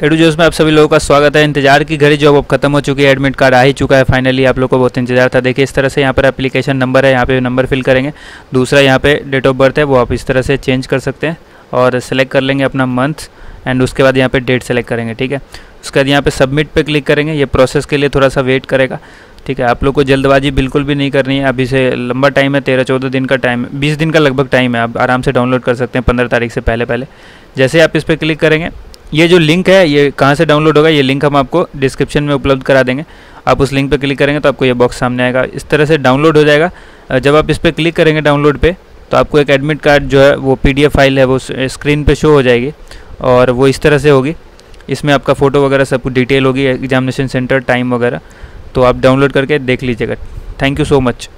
Edu जोस में आप सभी लोगों का स्वागत है। इंतज़ार की घड़ी जो अब खत्म हो चुकी है एडमिट कार्ड आ ही चुका है फाइनली आप लोगों को बहुत इंतज़ार था। देखिए, इस तरह से यहाँ पर एप्लीकेशन नंबर है, यहाँ पे नंबर फिल करेंगे। दूसरा यहाँ पे डेट ऑफ़ बर्थ है, वो आप इस तरह से चेंज कर सकते हैं और सेलेक्ट कर लेंगे अपना मंथ एंड उसके बाद यहाँ पे डेट सेलेक्ट करेंगे, ठीक है? उसके बाद यहाँ पे सबमिट पे क्लिक करेंगे। ये प्रोसेस के लिए थोड़ा सा वेट करेगा, ठीक है? आप लोग को जल्दबाजी बिल्कुल भी नहीं करनी है। अभी से लंबा टाइम है तेरह चौदह दिन का टाइम बीस दिन का लगभग टाइम है। आप आराम से डाउनलोड कर सकते हैं पंद्रह तारीख से पहले पहले जैसे आप इस पर क्लिक करेंगे ये जो लिंक है, ये कहाँ से डाउनलोड होगा, ये लिंक हम आपको डिस्क्रिप्शन में उपलब्ध करा देंगे। आप उस लिंक पर क्लिक करेंगे तो आपको ये बॉक्स सामने आएगा। इस तरह से डाउनलोड हो जाएगा। जब आप इस पर क्लिक करेंगे डाउनलोड पे तो आपको एक एडमिट कार्ड जो है, वो पीडीएफ फ़ाइल है, वो स्क्रीन पर शो हो जाएगी और वो इस तरह से होगी। इसमें आपका फ़ोटो वगैरह सब कुछ डिटेल होगी एग्जामिनेशन सेंटर टाइम वगैरह। तो आप डाउनलोड करके देख लीजिएगा। Thank you so much